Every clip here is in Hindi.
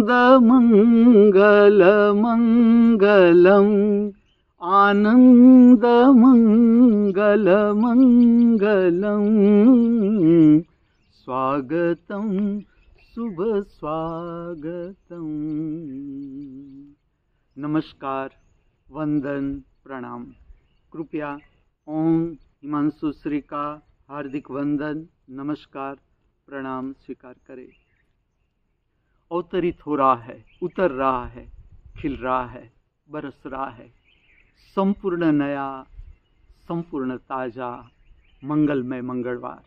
आनन्दमङ्गलमङ्गलम् आनन्दमङ्गलमङ्गलम् स्वागतं शुभ स्वागतम् नमस्कार, वंदन, प्रणाम। कृपया ओम हिमांशु श्री का हार्दिक वंदन, नमस्कार, प्रणाम, स्वीकार करें। अवतरित हो रहा है, उतर रहा है, खिल रहा है, बरस रहा है। संपूर्ण नया, संपूर्ण ताज़ा, मंगलमय मंगलवार।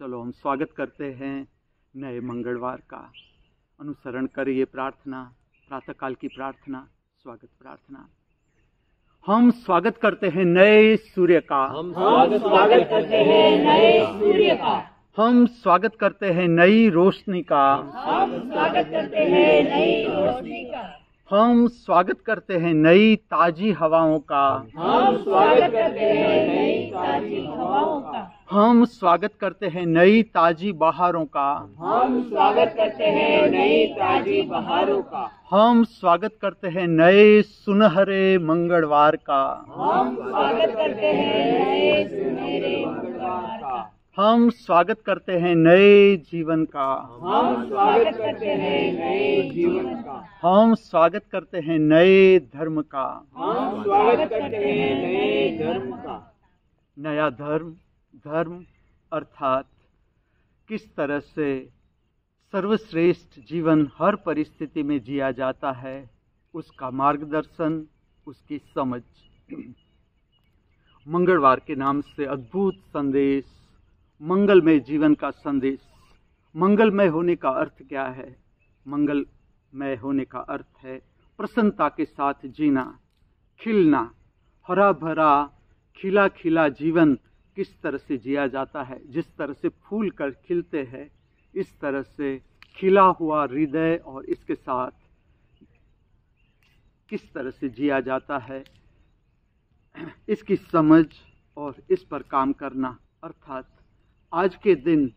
चलो हम स्वागत करते हैं नए मंगलवार का। अनुसरण करिए प्रार्थना, प्रातःकाल की प्रार्थना, स्वागत प्रार्थना। हम स्वागत करते हैं नए सूर्य का। हम स्वागत करते हैं नए सूर्य का। हम स्वागत करते हैं नई रोशनी का। हम स्वागत करते हैं नई रोशनी का। हम स्वागत करते हैं नई ताजी हवाओं का। हम स्वागत करते हैं नई ताजी हवाओं का। हम स्वागत करते हैं नई ताजी बहारों का। हम स्वागत करते हैं नई ताजी बहारों का। हम स्वागत करते हैं नए सुनहरे मंगलवार का। हम स्वागत करते हैं नए सुनहरे मंगलवार का। हम स्वागत करते हैं नए जीवन का। हम स्वागत करते हैं नए जीवन का। हम स्वागत करते हैं नए धर्म का। हम स्वागत करते हैं नए धर्म का। नया धर्म धर्म अर्थात किस तरह से सर्वश्रेष्ठ जीवन हर परिस्थिति में जिया जाता है उसका मार्गदर्शन उसकी समझ। मंगलवार के नाम से अद्भुत संदेश मंगलमय जीवन का संदेश। मंगलमय होने का अर्थ क्या है? मंगलमय होने का अर्थ है प्रसन्नता के साथ जीना, खिलना हरा भरा खिला खिला जीवन किस तरह से जिया जाता है, जिस तरह से फूल कर खिलते हैं, इस तरह से खिला हुआ हृदय और इसके साथ किस तरह से जिया जाता है, इसकी समझ और इस पर काम करना, अर्थात आज के दिन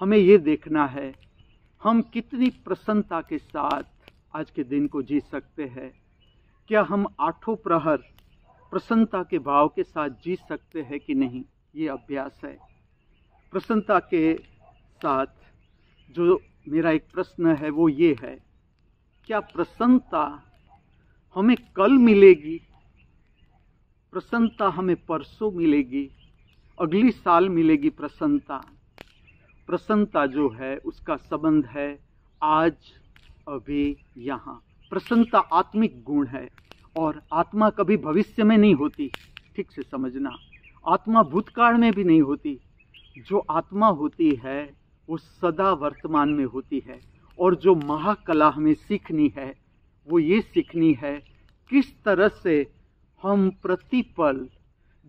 हमें ये देखना है, हम कितनी प्रसन्नता के साथ आज के दिन को जी सकते हैं। क्या हम आठों प्रहर प्रसन्नता के भाव के साथ जी सकते हैं कि नहीं? ये अभ्यास है। प्रसन्नता के साथ जो मेरा एक प्रश्न है, वो ये है, क्या प्रसन्नता हमें कल मिलेगी? प्रसन्नता हमें परसों मिलेगी। अगली साल मिलेगी प्रसन्नता। प्रसन्नता जो है, उसका संबंध है आज, अभी, यहाँ। प्रसन्नता आत्मिक गुण है और आत्मा कभी भविष्य में नहीं होती, ठीक से समझना। आत्मा भूतकाल में भी नहीं होती। जो आत्मा होती है, वो सदा वर्तमान में होती है और जो महाकला हमें सीखनी है, वो ये सीखनी है, किस तरह से हम प्रतिपल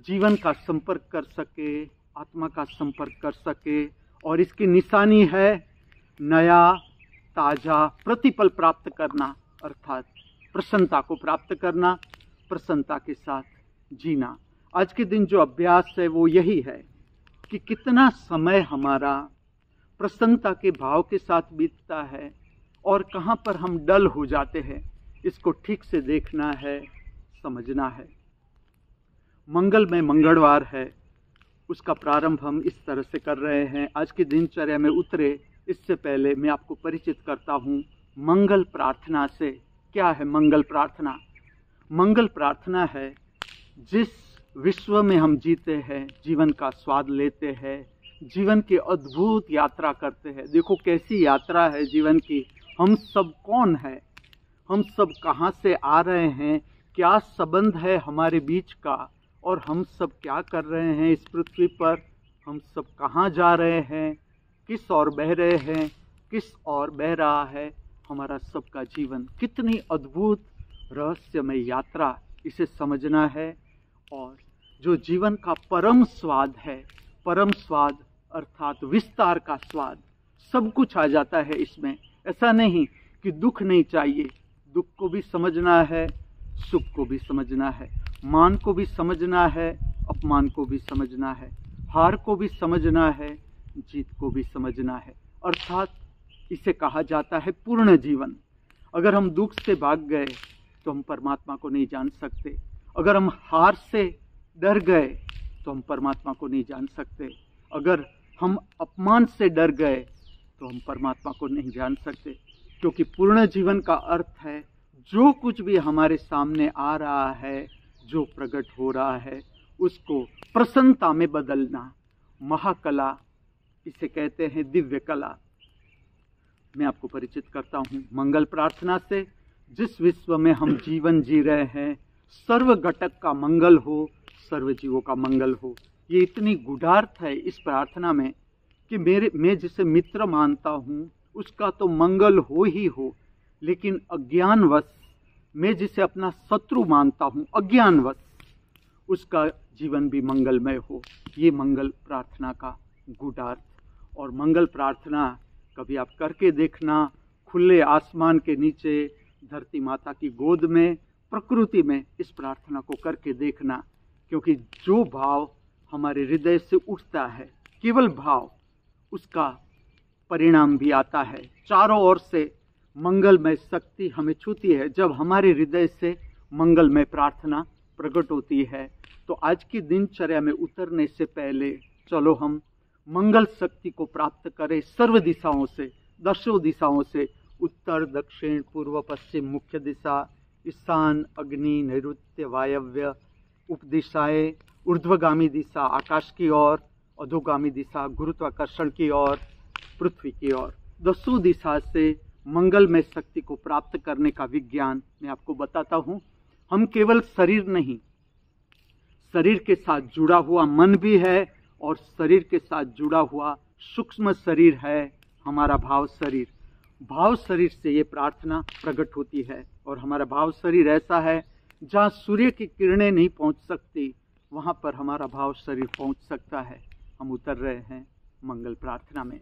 जीवन का संपर्क कर सके, आत्मा का संपर्क कर सके, और इसकी निशानी है नया, ताज़ा प्रतिपल प्राप्त करना, अर्थात प्रसन्नता को प्राप्त करना, प्रसन्नता के साथ जीना। आज के दिन जो अभ्यास है वो यही है कि कितना समय हमारा प्रसन्नता के भाव के साथ बीतता है और कहाँ पर हम डल हो जाते हैं, इसको ठीक से देखना है, समझना है। मंगल में मंगलवार है। उसका प्रारंभ हम इस तरह से कर रहे हैं। आज की दिनचर्या में उतरे, इससे पहले मैं आपको परिचित करता हूँ मंगल प्रार्थना से। क्या है मंगल प्रार्थना? मंगल प्रार्थना है, जिस विश्व में हम जीते हैं, जीवन का स्वाद लेते हैं, जीवन की अद्भुत यात्रा करते हैं। देखो कैसी यात्रा है जीवन की। हम सब कौन है? हम सब कहाँ से आ रहे हैं? क्या संबंध है हमारे बीच का? और हम सब क्या कर रहे हैं इस पृथ्वी पर? हम सब कहाँ जा रहे हैं? किस और बह रहे हैं? किस और बह रहा है? हमारा सबका जीवन कितनी अद्भुत रहस्यमय यात्रा इसे समझना है। और जो जीवन का परम स्वाद है, परम स्वाद अर्थात विस्तार का स्वाद, सब कुछ आ जाता है इसमें। ऐसा नहीं कि दुख नहीं चाहिए, दुख को भी समझना है, सुख को भी समझना है। मान को भी समझना है, अपमान को भी समझना है, हार को भी समझना है, जीत को भी समझना है। अर्थात इसे कहा जाता है पूर्ण जीवन। अगर हम दुख से भाग गए तो हम परमात्मा को नहीं जान सकते। अगर हम हार से डर गए तो हम परमात्मा को नहीं जान सकते। अगर हम अपमान से डर गए तो हम परमात्मा को नहीं जान सकते। क्योंकि पूर्ण जीवन का अर्थ है, जो कुछ भी हमारे सामने आ रहा है जो प्रकट हो रहा है, उसको प्रसन्नता में बदलना। महाकला, इसे कहते हैं दिव्य कला। मैं आपको परिचित करता हूँ मंगल प्रार्थना से। जिस विश्व में हम जीवन जी रहे हैं सर्व घटक का मंगल हो सर्व जीवों का मंगल हो। ये इतनी गुढ़ार्थ है इस प्रार्थना में कि मेरे, मैं जिसे मित्र मानता हूँ, उसका तो मंगल हो ही हो, लेकिन अज्ञानवश मैं जिसे अपना शत्रु मानता हूँ, अज्ञानवश, उसका जीवन भी मंगलमय हो। ये मंगल प्रार्थना का गुडार्थ। और मंगल प्रार्थना कभी आप करके देखना, खुले आसमान के नीचे, धरती माता की गोद में, प्रकृति में इस प्रार्थना को करके देखना। क्योंकि जो भाव हमारे हृदय से उठता है, केवल भाव, उसका परिणाम भी आता है। चारों ओर से मंगलमय शक्ति हमें छूती है। जब हमारे हृदय से मंगलमय प्रार्थना प्रकट होती है तो आज की दिनचर्या में उतरने से पहले चलो हम मंगल शक्ति को प्राप्त करें सर्व दिशाओं से दसों दिशाओं से, उत्तर, दक्षिण, पूर्व, पश्चिम, मुख्य दिशा, ईशान, अग्नि, नैऋत्य, वायव्य, उपदिशाएँ, ऊर्ध्वगामी दिशा, आकाश की ओर, अधोगामी दिशा, गुरुत्वाकर्षण की ओर, पृथ्वी की ओर। दसों दिशा से मंगलमय शक्ति को प्राप्त करने का विज्ञान मैं आपको बताता हूँ। हम केवल शरीर नहीं, शरीर के साथ जुड़ा हुआ मन भी है और शरीर के साथ जुड़ा हुआ सूक्ष्म शरीर है हमारा भाव शरीर। भाव शरीर से ये प्रार्थना प्रकट होती है और हमारा भाव शरीर ऐसा है, जहाँ सूर्य की किरणें नहीं पहुँच सकती, वहाँ पर हमारा भाव शरीर पहुँच सकता है। हम उतर रहे हैं मंगल प्रार्थना में।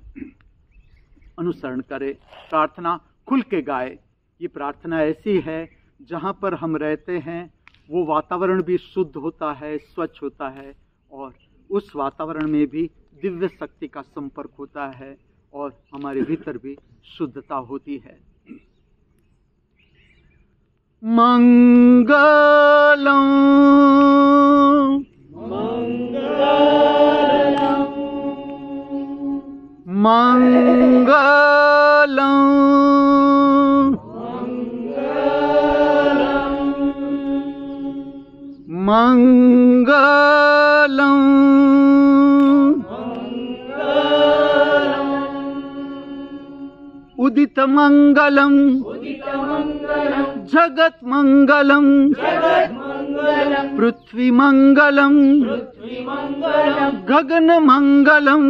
अनुसरण करें, प्रार्थना खुल के गाए। ये प्रार्थना ऐसी है, जहाँ पर हम रहते हैं, वो वातावरण भी शुद्ध होता है, स्वच्छ होता है, और उस वातावरण में भी दिव्य शक्ति का संपर्क होता है, और हमारे भीतर भी शुद्धता होती है। मंगलम। मंगलम। मङ्गलम्। मङ्गलम्। उदितमङ्गलम्। जगत्मङ्गलम्। पृथ्वीमङ्गलम्। गगनमङ्गलम्।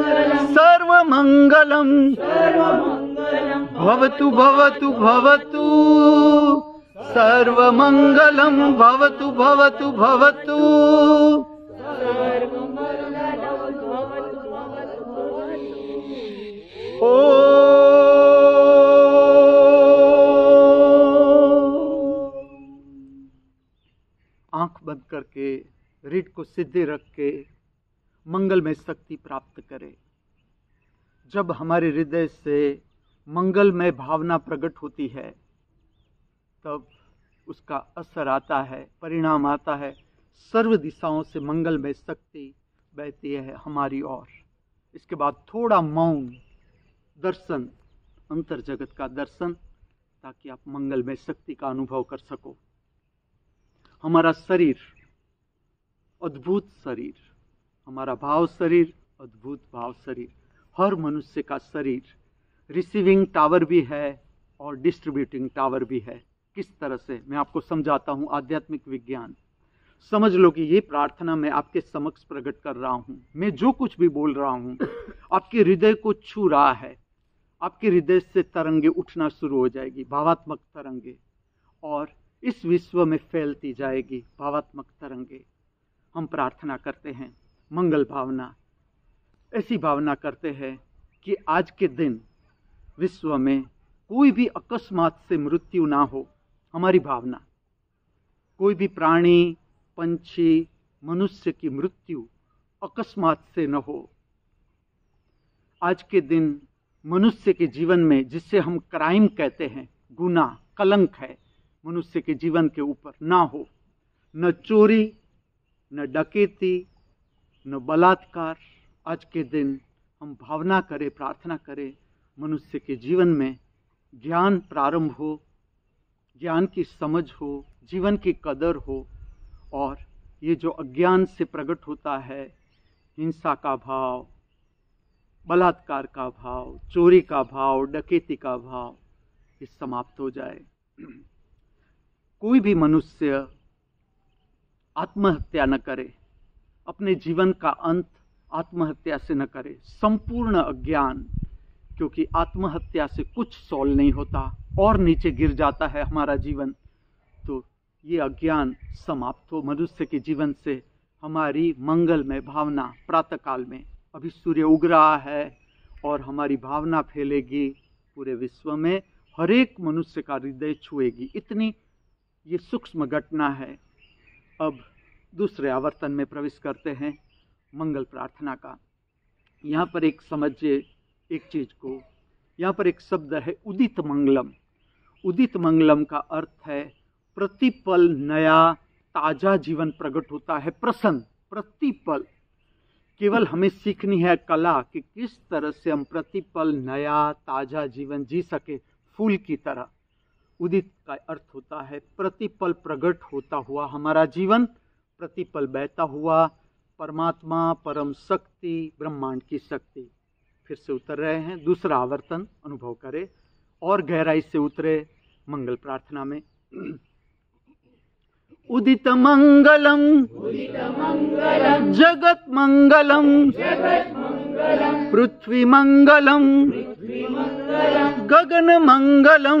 सूर्य मंगलम चंद्र मंगलम देह मंगलम मनोमंगलम आत्म मंगलम जीव मंगलम सर्व मंगलम भवतु भवतु भवतु। सर्व मंगलम भवतु भवतु भवतु। ओ। आँख बंद करके, रीढ़ को सीधे रख के मंगल में शक्ति प्राप्त करें। जब हमारे हृदय से मंगलमय भावना प्रकट होती है, तब उसका असर आता है, परिणाम आता है। सर्व दिशाओं से मंगलमय शक्ति बहती है हमारी ओर। इसके बाद थोड़ा मौन, दर्शन अंतर जगत का दर्शन, ताकि आप मंगलमय शक्ति का अनुभव कर सको। हमारा शरीर, अद्भुत शरीर हमारा भाव शरीर, अद्भुत भाव शरीर, हर मनुष्य का शरीर। रिसीविंग टावर भी है और डिस्ट्रीब्यूटिंग टावर भी है। किस तरह से? मैं आपको समझाता हूँ आध्यात्मिक विज्ञान। समझ लो कि ये प्रार्थना मैं आपके समक्ष प्रकट कर रहा हूँ। मैं जो कुछ भी बोल रहा हूँ, आपके हृदय को छू रहा है। आपके हृदय से तरंगे उठना शुरू हो जाएगी, भावात्मक तरंगे। और इस विश्व में फैलती जाएगी भावात्मक तरंगे। हम प्रार्थना करते हैं। मंगल भावना। ऐसी भावना करते हैं कि आज के दिन विश्व में कोई भी अकस्मात से मृत्यु ना हो, हमारी भावना। कोई भी प्राणी, पंछी, मनुष्य की मृत्यु अकस्मात से न हो। आज के दिन मनुष्य के जीवन में जिसे हम क्राइम कहते हैं, गुना, कलंक है, मनुष्य के जीवन के ऊपर ना हो। न चोरी, न डकैती न बलात्कार। आज के दिन हम भावना करें, प्रार्थना करें, मनुष्य के जीवन में ज्ञान प्रारंभ हो, ज्ञान की समझ हो, जीवन की कदर हो, और ये जो अज्ञान से प्रकट होता है, हिंसा का भाव, बलात्कार का भाव, चोरी का भाव, डकैती का भाव, ये समाप्त हो जाए। कोई भी मनुष्य आत्महत्या न करे। अपने जीवन का अंत आत्महत्या से न करे, संपूर्ण अज्ञान, क्योंकि आत्महत्या से कुछ सॉल्व नहीं होता, और नीचे गिर जाता है हमारा जीवन। तो ये अज्ञान समाप्त हो मनुष्य के जीवन से। हमारी मंगल में भावना प्रातःकाल में। अभी सूर्य उग रहा है, और हमारी भावना फैलेगी पूरे विश्व में। हर एक मनुष्य का हृदय छुएगी। इतनी ये सूक्ष्म घटना है। अब दूसरे आवर्तन में प्रवेश करते हैं, मंगल प्रार्थना का। यहाँ पर एक समझिए एक चीज़ को। यहाँ पर एक शब्द है उदित मंगलम। उदित मंगलम का अर्थ है प्रतिपल नया ताज़ा जीवन प्रकट होता है, प्रसन्न, प्रतिपल। केवल हमें सीखनी है कला कि किस तरह से हम प्रतिपल नया ताज़ा जीवन जी सके फूल की तरह। उदित का अर्थ होता है प्रतिपल प्रकट होता हुआ हमारा जीवन प्रतिपल बहता हुआ परमात्मा परम शक्ति ब्रह्मांड की शक्ति। फिर से उतर रहे हैं, दूसरा आवर्तन, अनुभव करें, और गहराई से उतरे मंगल प्रार्थना में। उदित मंगलम, जगत मंगलम, पृथ्वी मंगलम, गगन मंगलम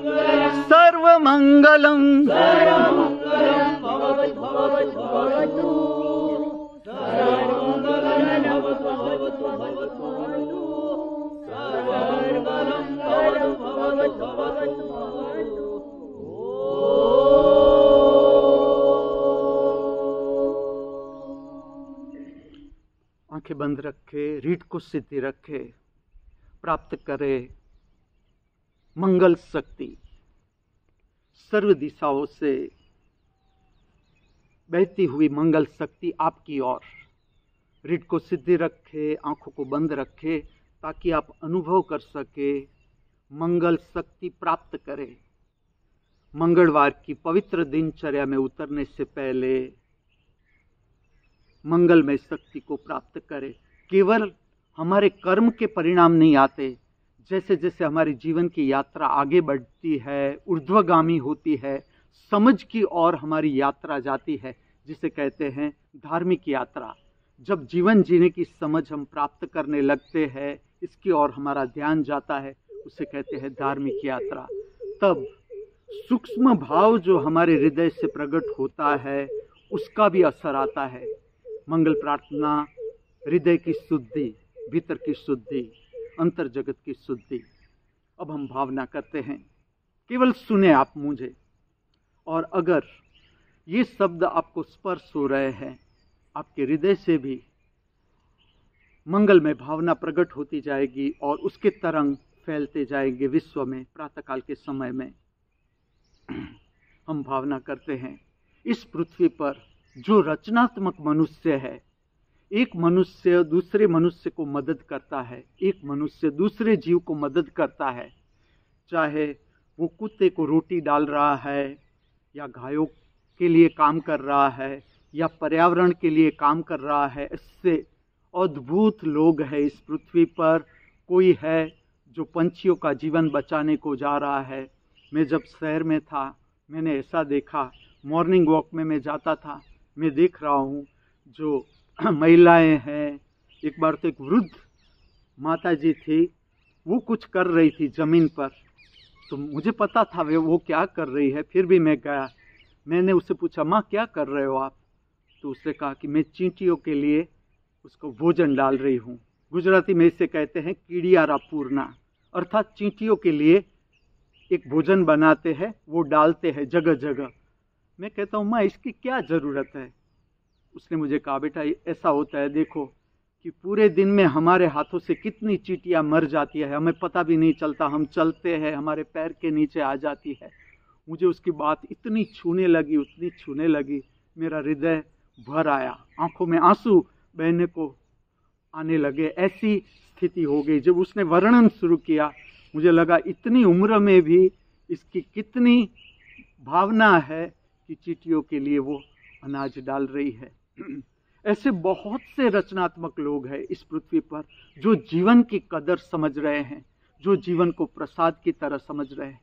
मंगलम देह मंगलम मनोमंगलम आत्म मंगलम जीव मंगलम सर्व मंगलम आँखें बंद रखे, रीढ़ को सिद्धि रखे, प्राप्त करे। मंगल शक्ति। सर्व दिशाओं से बहती हुई मंगल शक्ति आपकी ओर। रीढ़ को सीधी रखे, आँखों को बंद रखे, ताकि आप अनुभव कर सके, मंगल शक्ति प्राप्त करें। मंगलवार की पवित्र दिनचर्या में उतरने से पहले मंगलमय शक्ति को प्राप्त करें। केवल हमारे कर्म के परिणाम नहीं आते जैसे जैसे हमारे जीवन की यात्रा आगे बढ़ती है, ऊर्ध्वगामी होती है, समझ की ओर हमारी यात्रा जाती है, जिसे कहते हैं धार्मिक यात्रा। जब जीवन जीने की समझ हम प्राप्त करने लगते हैं, इसकी ओर हमारा ध्यान जाता है, उसे कहते हैं धार्मिक यात्रा। तब सूक्ष्म भाव जो हमारे हृदय से प्रकट होता है, उसका भी असर आता है। मंगल प्रार्थना, हृदय की शुद्धि, भीतर की शुद्धि। अंतर जगत की शुद्धि। अब हम भावना करते हैं, केवल सुने आप मुझे। और अगर ये शब्द आपको स्पर्श हो रहे हैं, आपके हृदय से भी मंगल में भावना प्रकट होती जाएगी और उसके तरंग फैलते जाएँगे विश्व में, प्रातःकाल के समय में। हम भावना करते हैं, इस पृथ्वी पर जो रचनात्मक मनुष्य है एक मनुष्य दूसरे मनुष्य को मदद करता है, एक मनुष्य दूसरे जीव को मदद करता है। चाहे वो कुत्ते को रोटी डाल रहा है, या गायों के लिए काम कर रहा है, या पर्यावरण के लिए काम कर रहा है, इससे अद्भुत लोग हैं इस पृथ्वी पर। कोई है जो पंछियों का जीवन बचाने को जा रहा है। मैं जब शहर में था, मैंने ऐसा देखा। मॉर्निंग वॉक में मैं जाता था, मैं देख रहा हूँ जो महिलाएँ हैं, एक बार तो एक वृद्ध माता जी थी, वो कुछ कर रही थी ज़मीन पर। तो मुझे पता था वे, वो क्या कर रही है, फिर भी मैं गया। मैंने उससे पूछा, माँ, क्या कर रहे हो आप? तो उसने कहा कि मैं चींटियों के लिए उसको भोजन डाल रही हूँ। गुजराती में इसे कहते हैं कीड़ियारा पूर्णा अर्थात चींटियों के लिए एक भोजन बनाते हैं, वो डालते हैं जगह जगह मैं कहता हूँ, माँ, इसकी क्या ज़रूरत है? उसने मुझे कहा, बेटा ऐसा होता है, देखो कि पूरे दिन में हमारे हाथों से कितनी चीटियाँ मर जाती है। हमें पता भी नहीं चलता, हम चलते हैं, हमारे पैर के नीचे आ जाती है। मुझे उसकी बात इतनी छूने लगी, उतनी छूने लगी, मेरा हृदय भर आया। आँखों में आँसू बहने को आने लगे। ऐसी स्थिति हो गई। जब उसने वर्णन शुरू किया, मुझे लगा, इतनी उम्र में भी इसकी कितनी भावना है कि चीटियों के लिए वो अनाज डाल रही है। ऐसे बहुत से रचनात्मक लोग हैं इस पृथ्वी पर, जो जीवन की कदर समझ रहे हैं, जो जीवन को प्रसाद की तरह समझ रहे हैं।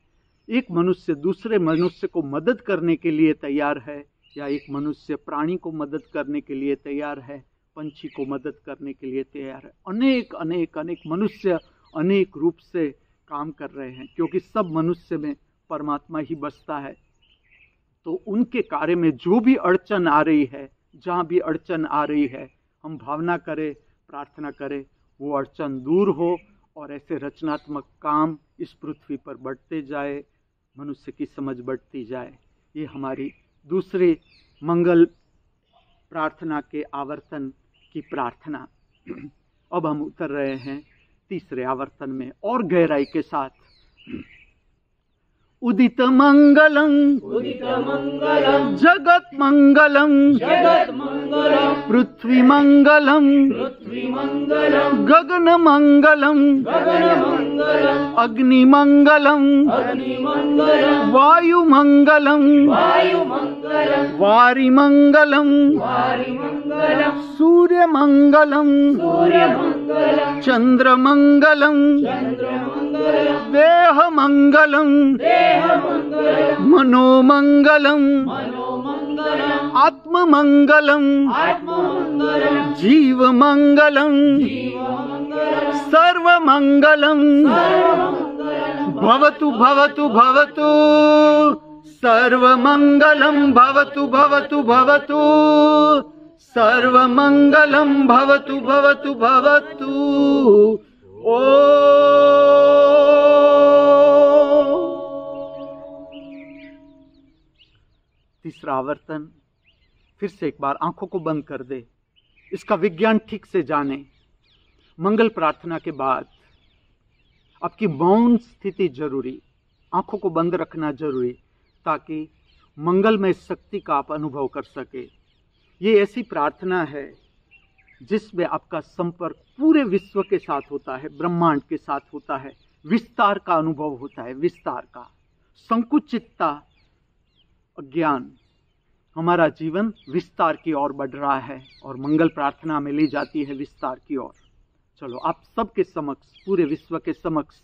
एक मनुष्य दूसरे मनुष्य को मदद करने के लिए तैयार है, या एक मनुष्य प्राणी को मदद करने के लिए तैयार है, पंछी को मदद करने के लिए तैयार है। अनेक अनेक अनेक मनुष्य अनेक रूप से काम कर रहे हैं, क्योंकि सब मनुष्य में परमात्मा ही बसता है। तो उनके कार्य में जो भी अड़चन आ रही है जहाँ भी अड़चन आ रही है, हम भावना करें, प्रार्थना करें, वो अड़चन दूर हो और ऐसे रचनात्मक काम इस पृथ्वी पर बढ़ते जाए, मनुष्य की समझ बढ़ती जाए। ये हमारी दूसरे मंगल प्रार्थना के आवर्तन की प्रार्थना। अब हम उतर रहे हैं तीसरे आवर्तन में और गहराई के साथ। उदित मंगलम उदित मंगलम जगत मंगलम जगत मंगलम पृथ्वी मंगलम पृथ्वी मंगलम गगन मंगलम गगन मंगलम अग्नि मंगलम अग्नि मंगलम वायु मंगलम वायु मंगलम वारि मंगलम वारि मंगलम सूर्य मंगलम सूर्य मंगलम चंद्र मंगलम चंद्र देह मंगलम देह मंगलम मनो मंगलम मनो मंगलम आत्म मंगलम आत्म मंगलम जीव मंगलम जीव मंगलम सर्व सर्व मंगलम भवतु भवतु भवतु सर्वमङ्गलं भवतु भवतु भवतु सर्वमङ्गलं भवतु भवतु भवतु। तीसरा आवर्तन, फिर से एक बार आँखों को बंद कर दे। इसका विज्ञान ठीक से जाने। मंगल प्रार्थना के बाद, आपकी मौन स्थिति ज़रूरी, आँखों को बंद रखना ज़रूरी, ताकि मंगलमय शक्ति का आप अनुभव कर सके। ये ऐसी प्रार्थना है जिसमें आपका संपर्क पूरे विश्व के साथ होता है, ब्रह्मांड के साथ होता है, विस्तार का अनुभव होता है, विस्तार का। संकुचितता ज्ञान, हमारा जीवन विस्तार की ओर बढ़ रहा है और मंगल प्रार्थना में ली जाती है विस्तार की ओर। चलो, आप सबके समक्ष, पूरे विश्व के समक्ष,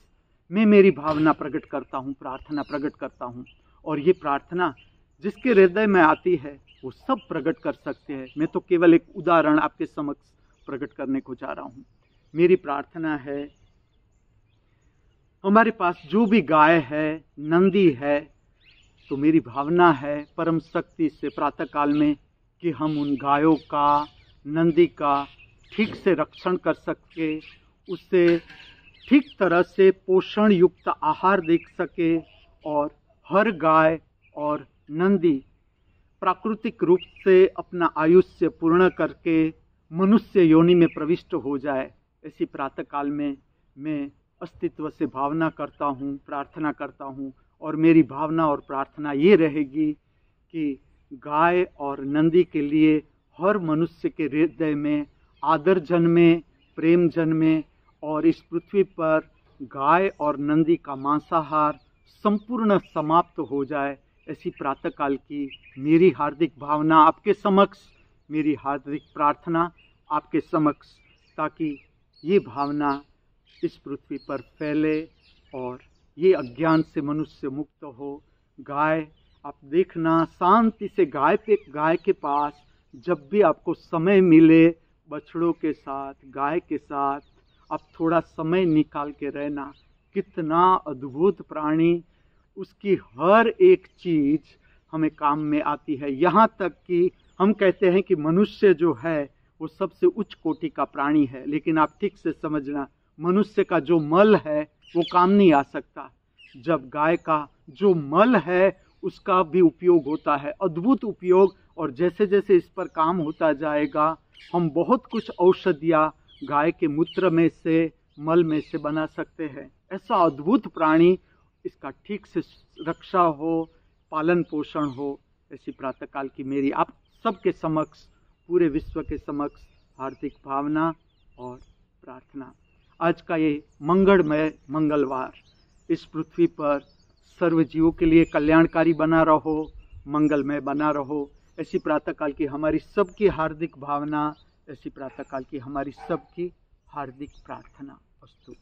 मैं मेरी भावना प्रकट करता हूँ, प्रार्थना प्रकट करता हूँ। और ये प्रार्थना जिसके हृदय में आती है वो सब प्रकट कर सकते हैं। मैं तो केवल एक उदाहरण आपके समक्ष प्रकट करने को जा रहा हूँ। मेरी प्रार्थना है, हमारे पास जो भी गाय है, नंदी है तो मेरी भावना है परम शक्ति से प्रातःकाल में कि हम उन गायों का, नंदी का ठीक से रक्षण कर सके, उससे ठीक तरह से पोषण युक्त आहार देख सके और हर गाय और नंदी प्राकृतिक रूप से अपना आयुष्य पूर्ण करके मनुष्य योनि में प्रविष्ट हो जाए, ऐसी प्रातः काल में मैं अस्तित्व से भावना करता हूँ, प्रार्थना करता हूँ। और मेरी भावना और प्रार्थना ये रहेगी कि गाय और नंदी के लिए हर मनुष्य के हृदय में, आदर जन्मे प्रेम जन्मे और इस पृथ्वी पर गाय और नंदी का मांसाहार संपूर्ण समाप्त हो जाए। ऐसी प्रातःकाल की मेरी हार्दिक भावना आपके समक्ष, मेरी हार्दिक प्रार्थना आपके समक्ष, ताकि ये भावना इस पृथ्वी पर फैले और ये अज्ञान से मनुष्य मुक्त हो। गाय, आप देखना, शांति से गाय पे, गाय के पास जब भी आपको समय मिले बछड़ों के साथ, गाय के साथ, आप थोड़ा समय निकाल के रहना। कितना अद्भुत प्राणी उसकी हर एक चीज़ हमें काम में आती है। यहाँ तक कि हम कहते हैं कि मनुष्य जो है, वो सबसे उच्च कोटि का प्राणी है। लेकिन आप ठीक से समझना, मनुष्य का जो मल है, वो काम नहीं आ सकता। जब गाय का जो मल है, उसका भी उपयोग होता है। अद्भुत उपयोग और जैसे जैसे इस पर काम होता जाएगा, हम बहुत कुछ औषधियाँ गाय के मूत्र में से, मल में से बना सकते हैं। ऐसा अद्भुत प्राणी इसका ठीक से रक्षा हो, पालन पोषण हो, ऐसी प्रातःकाल की मेरी आप सबके समक्ष, पूरे विश्व के समक्ष हार्दिक भावना और प्रार्थना। आज का ये मंगलमय मंगलवार। इस पृथ्वी पर सर्व जीवों के लिए कल्याणकारी बना रहो, मंगलमय बना रहो। ऐसी प्रातःकाल की हमारी सबकी हार्दिक भावना, ऐसी प्रातःकाल की हमारी सबकी हार्दिक प्रार्थना। अस्तु।